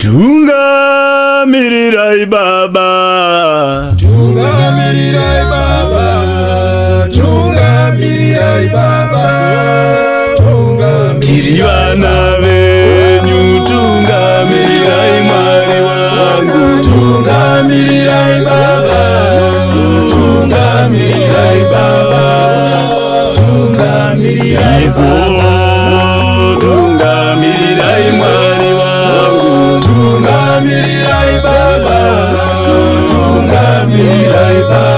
tungamirirai baba tiri vana venyu tungamirirai mwari wangu izvo Bye.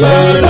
la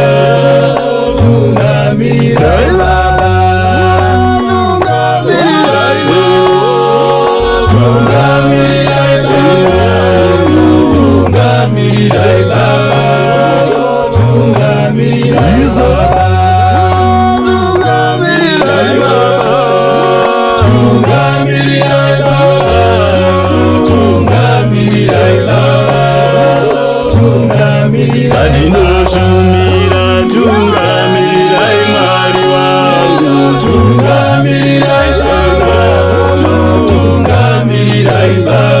Love. Uh,